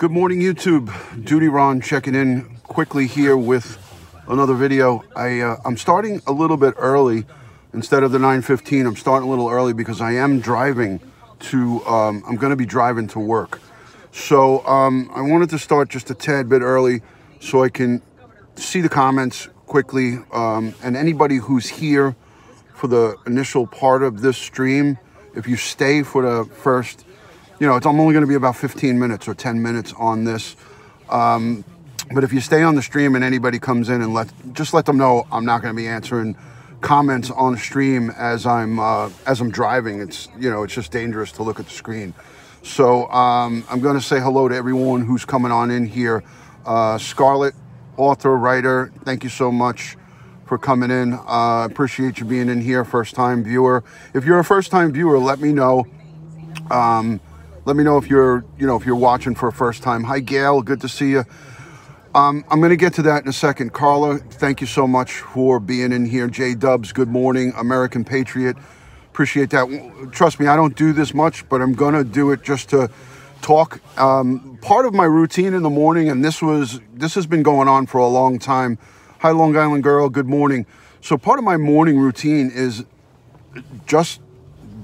Good morning, YouTube. Duty Ron checking in quickly here with another video. I, uh, I'm starting a little bit early. Instead of the 9.15, I'm starting a little early because I am driving to, um, I'm going to be driving to work. So um, I wanted to start just a tad bit early so I can see the comments quickly. Um, and anybody who's here for the initial part of this stream, if you stay for the first, you know, it's, I'm only going to be about 15 minutes or 10 minutes on this. Um, but if you stay on the stream and anybody comes in and let, just let them know I'm not going to be answering comments on stream as I'm uh, as I'm driving. It's you know it's just dangerous to look at the screen. So um, I'm going to say hello to everyone who's coming on in here. Uh, Scarlett, author, writer, thank you so much for coming in. Uh, appreciate you being in here, first time viewer. If you're a first time viewer, let me know. Um, let me know if you're you know if you're watching for a first time. Hi Gail, good to see you. Um, I'm going to get to that in a second. Carla, thank you so much for being in here. J Dubs, good morning. American Patriot, appreciate that. Trust me, I don't do this much, but I'm going to do it just to talk. Um, part of my routine in the morning, and this was this has been going on for a long time. Hi, Long Island girl. Good morning. So part of my morning routine is just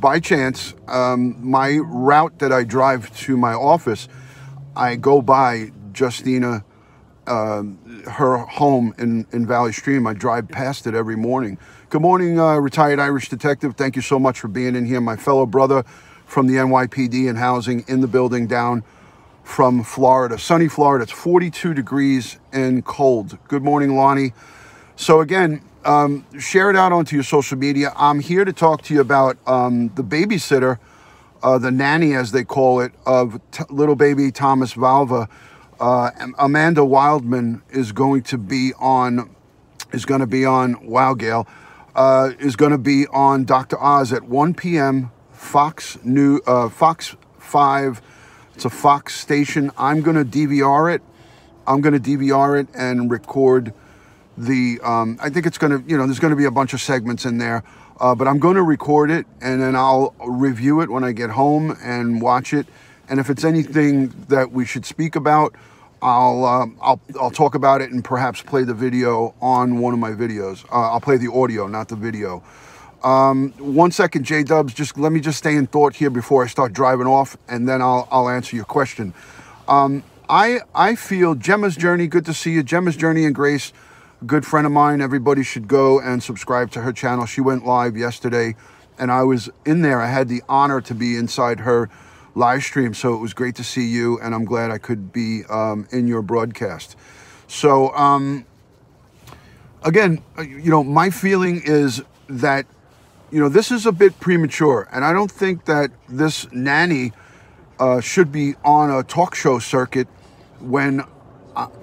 by chance um, my route that I drive to my office. I go by Justina uh, her home in, in Valley Stream. I drive past it every morning. Good morning, uh, retired Irish detective. Thank you so much for being in here. My fellow brother from the NYPD and housing in the building down from Florida, sunny Florida. It's 42 degrees and cold. Good morning, Lonnie. So again, um, share it out onto your social media. I'm here to talk to you about um, the babysitter, uh, the nanny as they call it, of little baby Thomas Valva uh, Amanda Wildman is going to be on is going to be on Wow Gail uh, is going to be on Dr. Oz at 1 p.m. Fox New uh, Fox Five. It's a Fox station. I'm going to DVR it. I'm going to DVR it and record the. Um, I think it's going to you know there's going to be a bunch of segments in there. Uh, but I'm going to record it and then I'll review it when I get home and watch it and if it's anything that we should speak about, I'll, uh, I'll, I'll talk about it and perhaps play the video on one of my videos. Uh, I'll play the audio, not the video. Um, one second, J Dubs. Just let me just stay in thought here before I start driving off, and then I'll, I'll answer your question. Um, I, I feel Gemma's Journey, good to see you. Gemma's Journey and Grace, good friend of mine. Everybody should go and subscribe to her channel. She went live yesterday, and I was in there. I had the honor to be inside her live stream. So it was great to see you, and I'm glad I could be um, in your broadcast. So, um, again, uh, you know, my feeling is that, you know, this is a bit premature, and I don't think that this nanny uh, should be on a talk show circuit when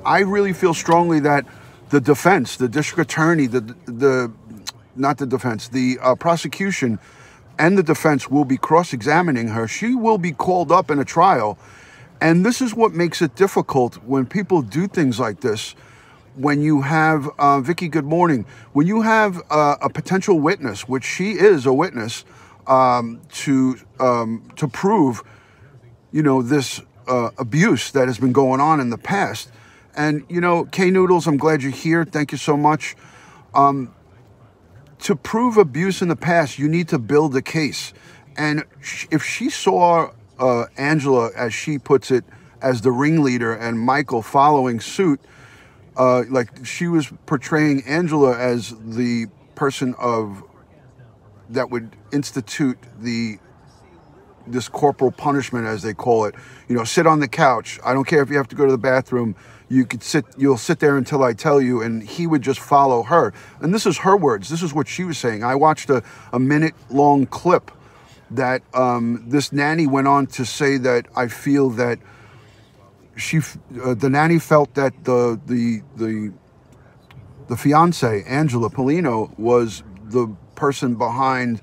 I really feel strongly that the defense, the district attorney, the the not the defense, the uh, prosecution and the defense will be cross examining her. She will be called up in a trial. And this is what makes it difficult when people do things like this. When you have, uh, Vicky, good morning. When you have uh, a potential witness, which she is a witness, um, to um, to prove, you know, this uh, abuse that has been going on in the past. And you know, K Noodles, I'm glad you're here. Thank you so much. Um, to prove abuse in the past, you need to build a case. And if she saw uh, Angela, as she puts it, as the ringleader and Michael following suit, uh, like she was portraying Angela as the person of that would institute the this corporal punishment as they call it you know sit on the couch i don't care if you have to go to the bathroom you could sit you'll sit there until i tell you and he would just follow her. And this is her words. This is what she was saying. I watched a, a minute long clip that um, this nanny went on to say that i feel that she uh, the nanny felt that the the the the fiance angela polino was the person behind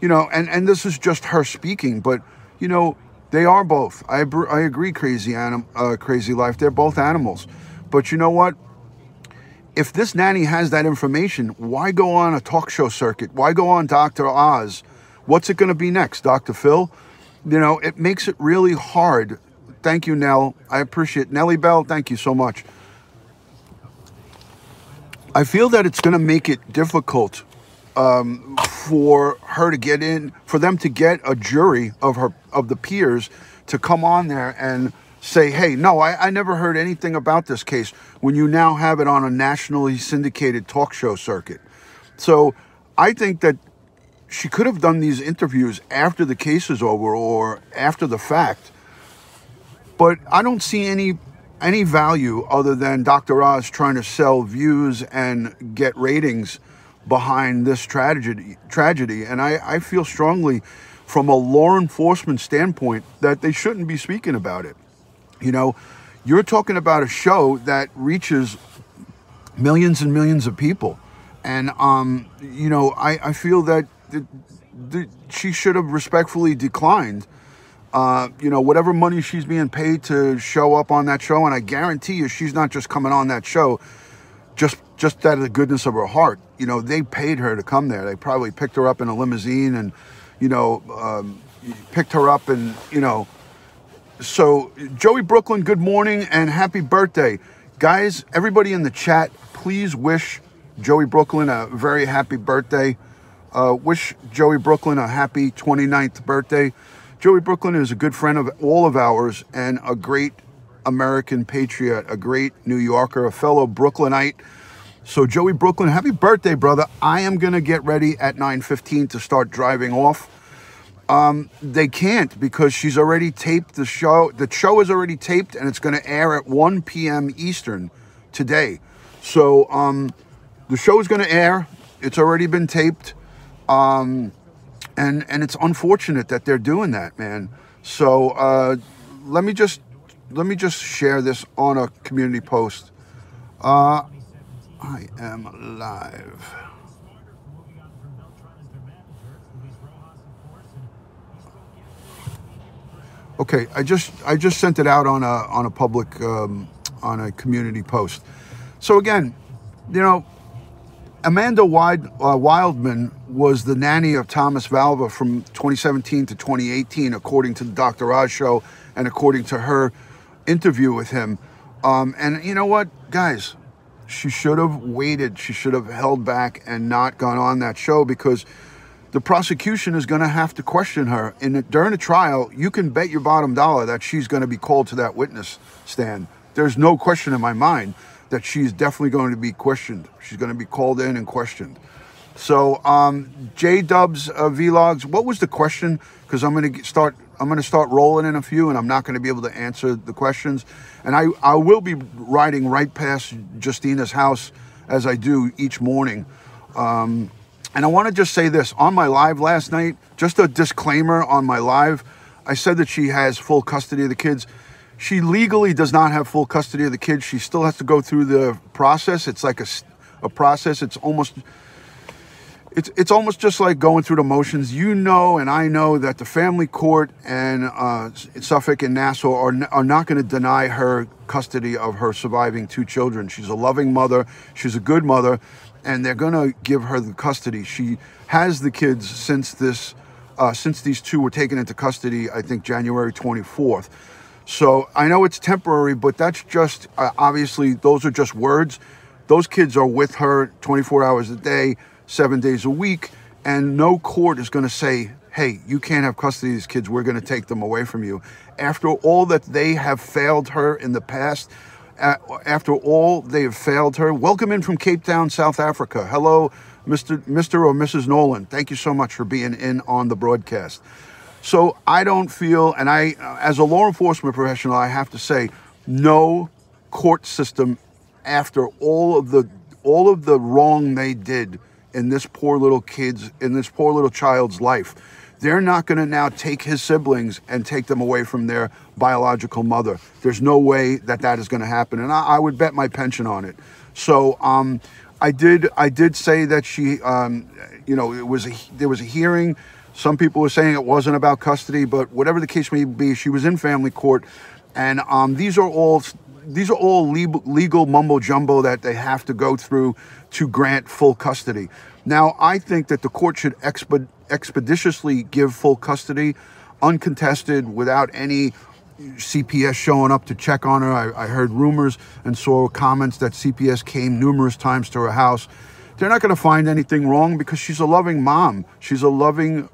you know and and this is just her speaking but you know they are both. I, I agree, crazy anim, uh, crazy life. They're both animals. But you know what? If this nanny has that information, why go on a talk show circuit? Why go on Dr. Oz? What's it going to be next? Dr. Phil? You know, it makes it really hard Thank you, Nell. I appreciate Nellie Bell. Thank you so much. I feel that it's going to make it difficult um, for her to get in, for them to get a jury of her of the peers to come on there and say, "Hey, no, I, I never heard anything about this case." When you now have it on a nationally syndicated talk show circuit, so I think that she could have done these interviews after the case is over or after the fact. But I don't see any any value other than Dr. Oz trying to sell views and get ratings behind this tragedy tragedy. And I, I feel strongly from a law enforcement standpoint that they shouldn't be speaking about it. You know, you're talking about a show that reaches millions and millions of people. And um, you know, I, I feel that the, the, she should have respectfully declined uh, you know, whatever money she's being paid to show up on that show, and I guarantee you, she's not just coming on that show just just out of the goodness of her heart. You know, they paid her to come there. They probably picked her up in a limousine and, you know, um, picked her up and you know. So, Joey Brooklyn, good morning and happy birthday, guys! Everybody in the chat, please wish Joey Brooklyn a very happy birthday. Uh, wish Joey Brooklyn a happy 29th birthday. Joey Brooklyn is a good friend of all of ours and a great American patriot, a great New Yorker, a fellow Brooklynite. So Joey Brooklyn, happy birthday, brother. I am going to get ready at 9.15 to start driving off. Um, they can't because she's already taped the show. The show is already taped and it's going to air at 1 p.m. Eastern today. So um, the show is going to air. It's already been taped. Um, and and it's unfortunate that they're doing that, man. So uh, let me just let me just share this on a community post. Uh, I am live. Okay, I just I just sent it out on a on a public um, on a community post. So again, you know, Amanda uh, Wildman was the nanny of Thomas Valva from 2017 to 2018, according to the Dr. Oz show and according to her interview with him. Um, and you know what, guys, she should have waited. She should have held back and not gone on that show because the prosecution is going to have to question her. In during the trial, you can bet your bottom dollar that she's going to be called to that witness stand. There's no question in my mind that she's definitely going to be questioned. She's going to be called in and questioned. So, um, J Dubs uh, vlogs. What was the question? Because I'm going to start. I'm going to start rolling in a few, and I'm not going to be able to answer the questions. And I, I will be riding right past Justina's house as I do each morning. Um, and I want to just say this on my live last night. Just a disclaimer on my live. I said that she has full custody of the kids. She legally does not have full custody of the kids. She still has to go through the process. It's like a, a process. It's almost it's it's almost just like going through the motions. You know, and I know that the family court and uh, Suffolk and Nassau are are not going to deny her custody of her surviving two children. She's a loving mother. She's a good mother, and they're going to give her the custody. She has the kids since this uh, since these two were taken into custody. I think January twenty fourth. So I know it's temporary, but that's just uh, obviously those are just words. Those kids are with her 24 hours a day, seven days a week, and no court is going to say, hey, you can't have custody of these kids. We're going to take them away from you. After all that they have failed her in the past, after all they have failed her, welcome in from Cape Town, South Africa. Hello, Mr. Mr. or Mrs. Nolan. Thank you so much for being in on the broadcast. So I don't feel, and I, as a law enforcement professional, I have to say, no court system after all of the all of the wrong they did in this poor little kid's in this poor little child's life. They're not going to now take his siblings and take them away from their biological mother. There's no way that that is going to happen and I, I, would bet my pension on it. So um, i did i did say that she um, you know it was a, there was a hearing. Some people were saying it wasn't about custody, but whatever the case may be, she was in family court, and um, these are all these are all legal mumbo jumbo that they have to go through to grant full custody. Now, I think that the court should exped expeditiously give full custody, uncontested, without any CPS showing up to check on her. I, I heard rumors and saw comments that CPS came numerous times to her house. They're not going to find anything wrong because she's a loving mom. She's a loving,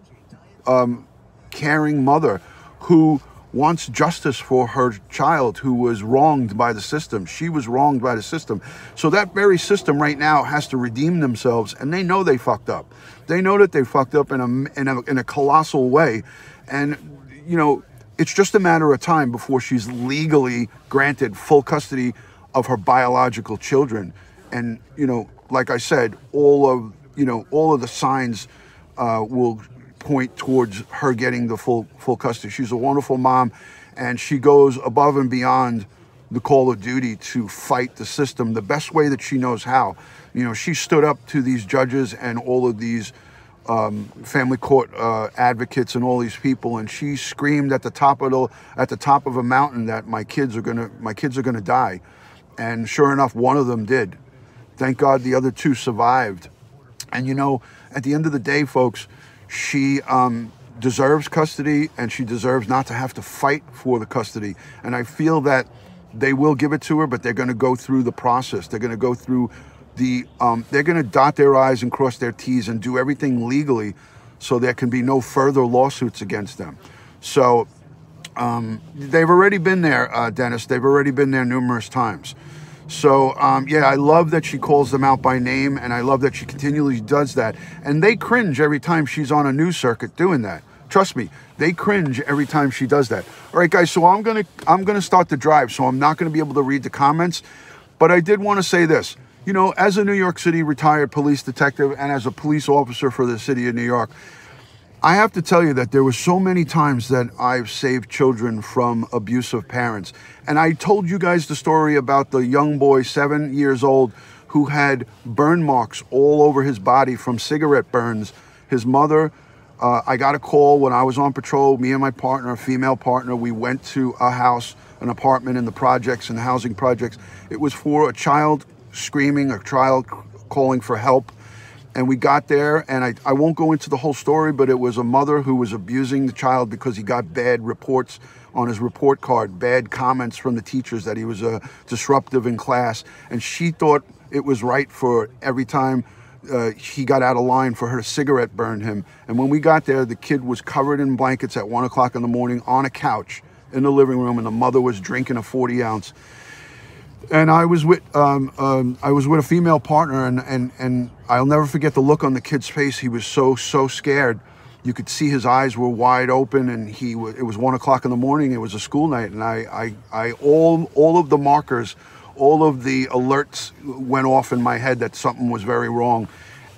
um, caring mother who wants justice for her child who was wronged by the system. She was wronged by the system. So that very system right now has to redeem themselves, and they know they fucked up. They know that they fucked up in a, in a, in a colossal way. And, you know, it's just a matter of time before she's legally granted full custody of her biological children. And, you know, like I said, all of, you know, all of the signs uh, will point towards her getting the full full custody. She's a wonderful mom, and she goes above and beyond the call of duty to fight the system the best way that she knows how. You know, she stood up to these judges and all of these um, family court uh, advocates and all these people, and she screamed at the top of the at the top of a mountain that my kids are gonna my kids are gonna die, and sure enough, one of them did. Thank God the other two survived. And you know, at the end of the day, folks, she um, deserves custody and she deserves not to have to fight for the custody. And I feel that they will give it to her, but they're going to go through the process. They're going to go through the, um, they're going to dot their I's and cross their T's and do everything legally so there can be no further lawsuits against them. So um, they've already been there, uh, Dennis. They've already been there numerous times. So um, yeah, I love that she calls them out by name, and I love that she continually does that. And they cringe every time she's on a news circuit doing that. Trust me, they cringe every time she does that. All right, guys. So I'm gonna I'm gonna start the drive. So I'm not gonna be able to read the comments, but I did want to say this. You know, as a New York City retired police detective and as a police officer for the city of New York, I have to tell you that there were so many times that I've saved children from abusive parents. And I told you guys the story about the young boy, seven years old, who had burn marks all over his body from cigarette burns. His mother, uh, I got a call when I was on patrol. Me and my partner, a female partner, we went to a house, an apartment in the projects and the housing projects. It was for a child screaming, a child calling for help and we got there and I, I won't go into the whole story but it was a mother who was abusing the child because he got bad reports on his report card bad comments from the teachers that he was a uh, disruptive in class. And she thought it was right for every time uh, he got out of line for her cigarette burned him. And when we got there the kid was covered in blankets at one o'clock in the morning on a couch in the living room and the mother was drinking a 40 ounce and I was with um, um, I was with a female partner, and and and I'll never forget the look on the kid's face. He was so so scared. You could see his eyes were wide open, and he it was one o'clock in the morning. It was a school night, and I I, I all all of the markers, all of the alerts went off in my head that something was very wrong.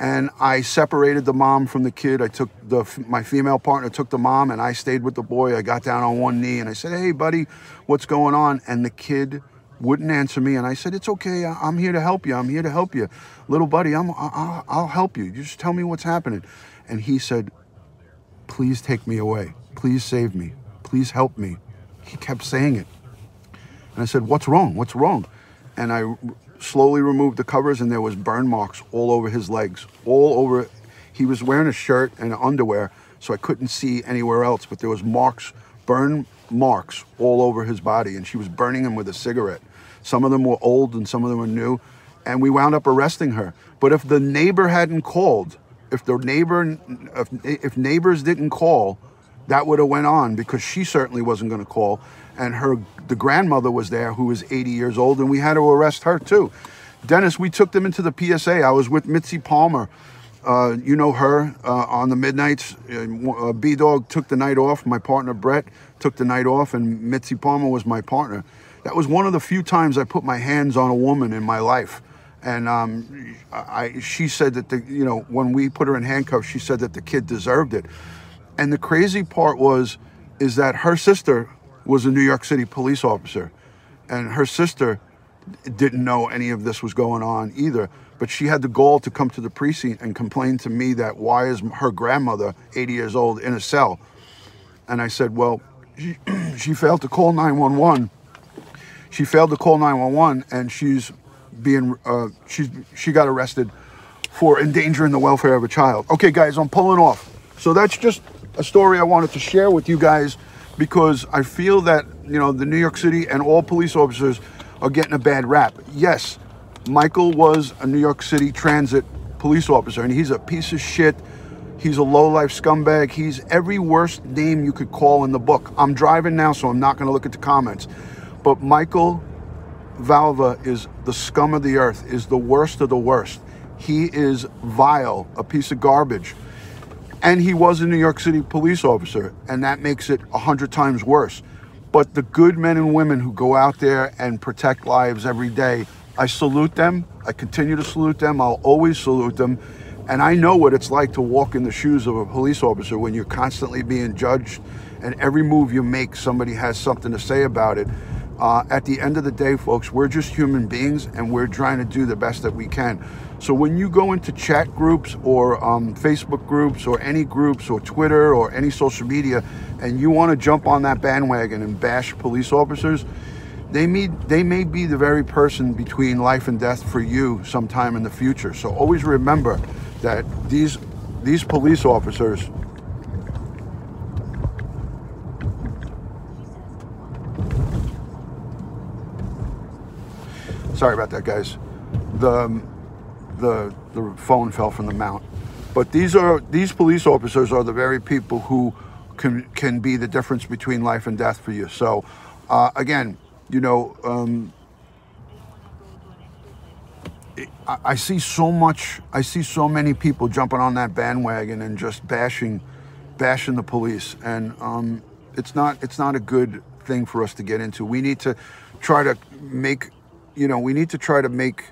And I separated the mom from the kid. I took the my female partner took the mom, and I stayed with the boy. I got down on one knee and I said, "Hey, buddy, what's going on?" And the kid wouldn't answer me. And I said, It's okay. I'm here to help you. I'm here to help you. Little buddy, I'm, I'll, I'll help you. You just tell me what's happening. And he said, Please take me away. Please save me. Please help me. He kept saying it. And I said, What's wrong? What's wrong? And I slowly removed the covers, and there was burn marks all over his legs, all over. He was wearing a shirt and underwear, so I couldn't see anywhere else, but there was marks, burn marks all over his body, and she was burning him with a cigarette. Some of them were old and some of them were new. And we wound up arresting her. But if the neighbor hadn't called, if the neighbor, if, if neighbors didn't call, that would have went on because she certainly wasn't going to call. And her, the grandmother was there who was 80 years old, and we had to arrest her too. Dennis, we took them into the PSA. I was with Mitzi Palmer. Uh, you know her uh, on the midnights. Uh, B Dog took the night off. My partner Brett took the night off, and Mitzi Palmer was my partner that was one of the few times I put my hands on a woman in my life. And um, I, she said that the, you know, when we put her in handcuffs, she said that the kid deserved it. And the crazy part was, is that her sister was a New York City police officer, and her sister didn't know any of this was going on either. But she had the gall to come to the precinct and complain to me that why is her grandmother, 80 years old, in a cell? And I said, well, she, she failed to call 911 she failed to call 911 and she's being uh, she's she got arrested for endangering the welfare of a child. Okay, guys, I'm pulling off. So that's just a story I wanted to share with you guys because I feel that you know, the New York City and all police officers are getting a bad rap. Yes, Michael was a New York City transit police officer, and he's a piece of shit. He's a low-life scumbag. He's every worst name you could call in the book. I'm driving now, so I'm not going to look at the comments. But Michael Valva is the scum of the earth, is the worst of the worst. He is vile, a piece of garbage. And he was a New York City police officer, and that makes it a hundred times worse. But the good men and women who go out there and protect lives every day, I salute them. I continue to salute them. I'll always salute them. And I know what it's like to walk in the shoes of a police officer when you're constantly being judged and every move you make, somebody has something to say about it. Uh, at the end of the day, folks, we're just human beings and we're trying to do the best that we can. So when you go into chat groups or um, Facebook groups or any groups or Twitter or any social media and you want to jump on that bandwagon and bash police officers, they may, they may be the very person between life and death for you sometime in the future. So always remember that these, these police officers Sorry about that, guys. The the the phone fell from the mount. But these are these police officers are the very people who can can be the difference between life and death for you. So uh, again, you know, um, I, I see so much. I see so many people jumping on that bandwagon and just bashing bashing the police, and um, it's not it's not a good thing for us to get into. We need to try to make you know, we need to try to make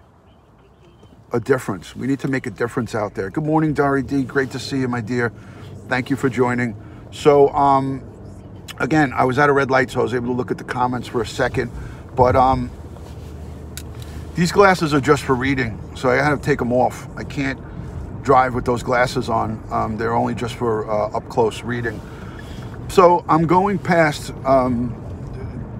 a difference. We need to make a difference out there. Good morning, Dari D. Great to see you, my dear. Thank you for joining. So, um, again, I was at a red light, so I was able to look at the comments for a second. But um, these glasses are just for reading, so I had to take them off. I can't drive with those glasses on. Um, they're only just for uh, up close reading. So I'm going past um,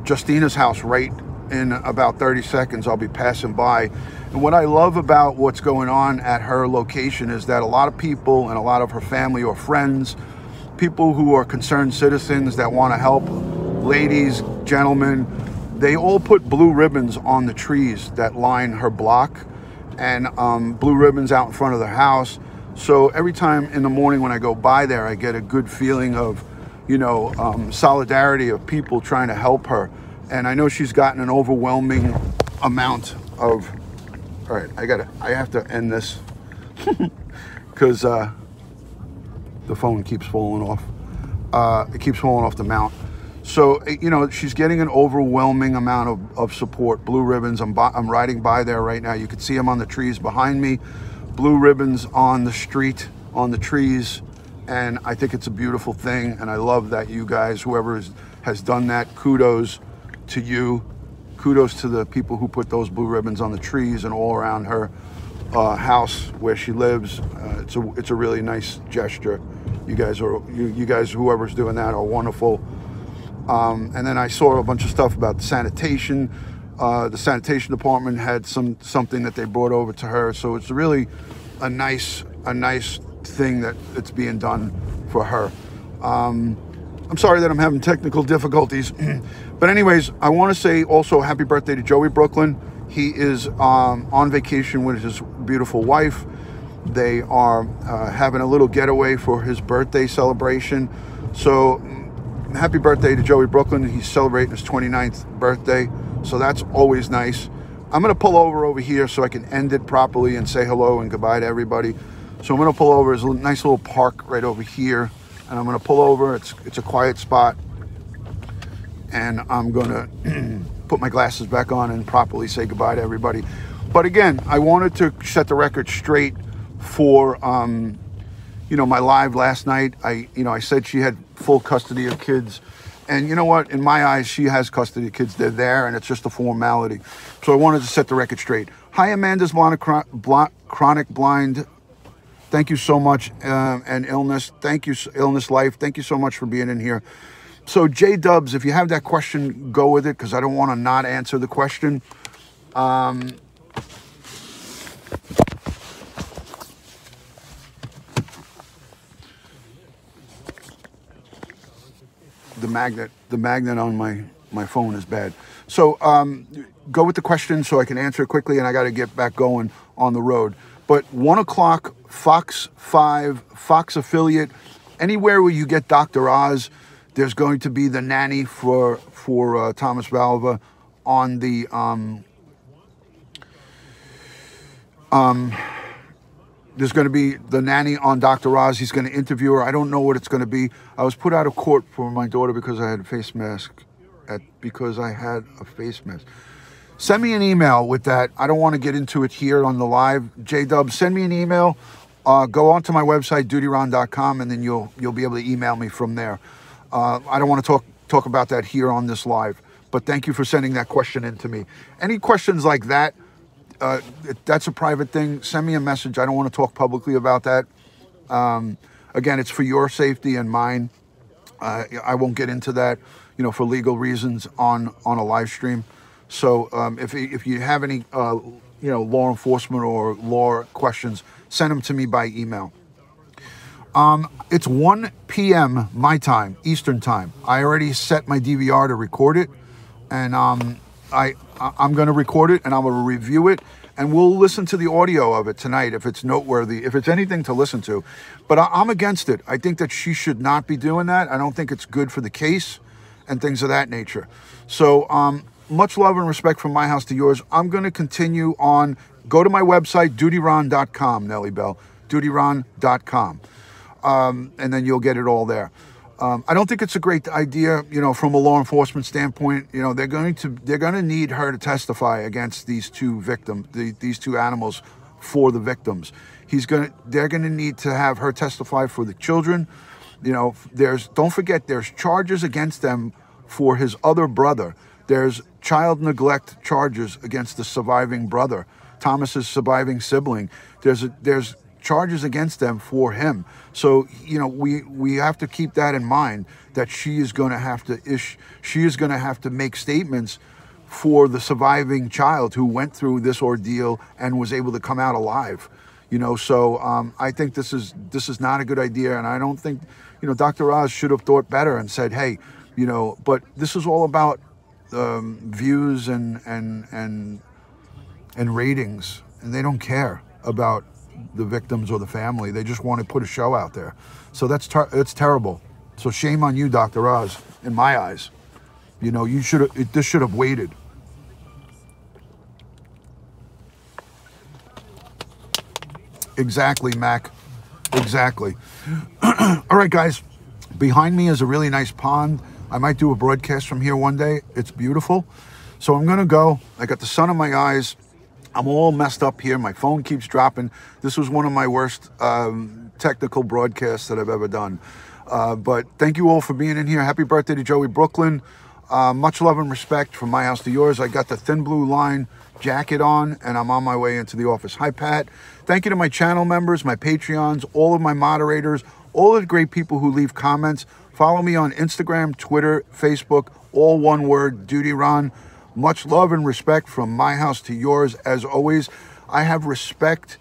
Justina's house right in about 30 seconds I'll be passing by. And what I love about what's going on at her location is that a lot of people and a lot of her family or friends, people who are concerned citizens that want to help, ladies, gentlemen, they all put blue ribbons on the trees that line her block and um, blue ribbons out in front of the house. So every time in the morning when I go by there, I get a good feeling of, you know, um, solidarity of people trying to help her and I know she's gotten an overwhelming amount of. All right, I gotta. I have to end this because uh, the phone keeps falling off. Uh, it keeps falling off the mount. So eh, you know she's getting an overwhelming amount of, of support. Blue ribbons. I'm I'm riding by there right now. You can see them on the trees behind me. Blue ribbons on the street, on the trees, and I think it's a beautiful thing. And I love that you guys, whoever has done that, kudos to you. Kudos to the people who put those blue ribbons on the trees and all around her uh, house where she lives. Uh, it's a it's a really nice gesture. You guys are you, you guys whoever's doing that are wonderful. Um, and then I saw a bunch of stuff about sanitation. Uh, the sanitation department had some something that they brought over to her, so it's really a nice a nice thing that it's being done for her. Um, I'm sorry that I'm having technical difficulties. but anyways, I want to say also happy birthday to Joey Brooklyn. He is um, on vacation with his beautiful wife. They are uh, having a little getaway for his birthday celebration. So happy birthday to Joey Brooklyn. He's celebrating his 29th birthday. So that's always nice. I'm going to pull over over here so I can end it properly and say hello and goodbye to everybody. So I'm going to pull over. There's a nice little park right over here and I'm gonna pull over. It's, it's a quiet spot. And I'm gonna put my glasses back on and properly say goodbye to everybody. But again, I wanted to set the record straight for, um, you know, my live last night. I, you know, I said she had full custody of kids. And you know what? In my eyes, she has custody of kids. They're there, and it's just a formality. So I wanted to set the record straight. Hi, Amanda's chronic blind Thank you so much. Uh, and illness, thank you, illness life. Thank you so much for being in here. So, J Dubs, if you have that question, go with it because I don't want to not answer the question. Um, the magnet, the magnet on my my phone is bad. So um, go with the question so I can answer it quickly, and I got to get back going on the road. But one o'clock, Fox Five, Fox affiliate, anywhere where you get Dr. Oz, there's going to be the nanny for for uh, Thomas Valva on the um, um, there's going to be the nanny on Dr. Oz. He's going to interview her. I don't know what it's going to be. I was put out of court for my daughter because I had a face mask, at because I had a face mask. Send me an email with that. I don't want to get into it here on the live. J Dub, send me an email. Uh, go onto my website, dutyron.com, and then you'll you'll be able to email me from there. Uh, I don't want to talk talk about that here on this live, but thank you for sending that question in to me. Any questions like that? uh, that's a private thing. Send me a message. I don't want to talk publicly about that. Um, again, it's for your safety and mine. Uh, I won't get into that, you know, for legal reasons on on a live stream. So um, if if you have any, uh, you know, law enforcement or law questions, send them to me by email. Um, it's 1 p.m. my time, Eastern time. I already set my DVR to record it, and um, I I'm going to record it and I'm going to review it and we'll listen to the audio of it tonight if it's noteworthy, if it's anything to listen to. But I, am against it. I think that she should not be doing that. I don't think it's good for the case and things of that nature. So, um, much love and respect from my house to yours. I'm going to continue on. Go to my website, dutyron.com, Nellie Bell, dutyron.com. Um, and then you'll get it all there. Um, I don't think it's a great idea, you know, from a law enforcement standpoint. You know, they're going to they're going to need her to testify against these two victims, the, these two animals, for the victims. He's going to they're going to need to have her testify for the children. You know, there's don't forget there's charges against them for his other brother. There's child neglect charges against the surviving brother, Thomas's surviving sibling. There's a, there's charges against them for him. So you know we we have to keep that in mind that she is going to have to ish she is going to have to make statements for the surviving child who went through this ordeal and was able to come out alive. You know, so um, I think this is this is not a good idea, and I don't think you know Dr. Oz should have thought better and said, hey, you know, but this is all about um, views and and and and ratings, and they don't care about the victims or the family. They just want to put a show out there. So that's ter- that's terrible. So shame on you, Dr. Oz, in my eyes. You know, you should have this should have waited. Exactly, Mac. Exactly. All right, guys. Behind me is a really nice pond. I might do a broadcast from here one day. It's beautiful. So I'm going to go. I got the sun in my eyes. I'm all messed up here. My phone keeps dropping. This was one of my worst um, technical broadcasts that I've ever done. Uh, but thank you all for being in here. Happy birthday to Joey Brooklyn. Uh, much love and respect from my house to yours. I got the thin blue line jacket on and I'm on my way into the office. Hi, Pat. Thank you to my channel members, my Patreons, all of my moderators, all of the great people who leave comments. Follow me on Instagram, Twitter, Facebook, all one word, Duty Ron. Much love and respect from my house to yours. As always, I have respect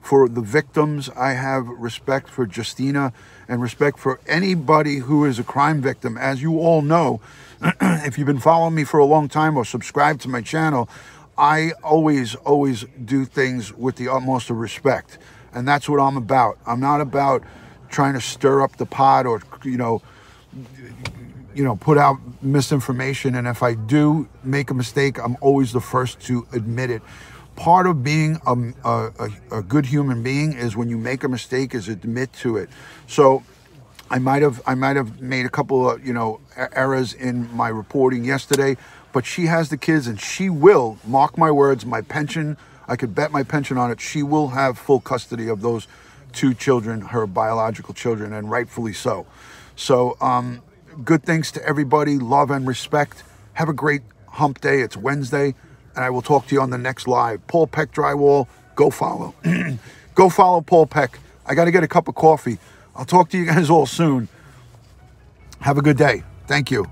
for the victims. I have respect for Justina and respect for anybody who is a crime victim. As you all know, if you've been following me for a long time or subscribe to my channel, I always, always do things with the utmost of respect. And that's what I'm about. I'm not about trying to stir up the pot or, you know, you know, put out misinformation. And if I do make a mistake, I'm always the first to admit it. Part of being a, a, a good human being is when you make a mistake, is admit to it. So I might have I might have made a couple of you know errors in my reporting yesterday, but she has the kids and she will mark my words. My pension, I could bet my pension on it. She will have full custody of those two children, her biological children, and rightfully so. So um, good things to everybody. Love and respect. Have a great hump day. It's Wednesday, and I will talk to you on the next live. Paul Peck Drywall, go follow. go follow Paul Peck. I got to get a cup of coffee. I'll talk to you guys all soon. Have a good day. Thank you.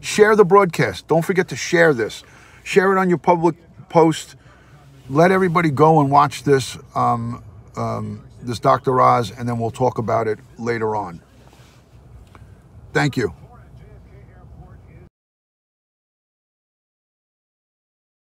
Share the broadcast. Don't forget to share this. Share it on your public post. Let everybody go and watch this, um, um, this Dr. Oz, and then we'll talk about it later on. Thank you.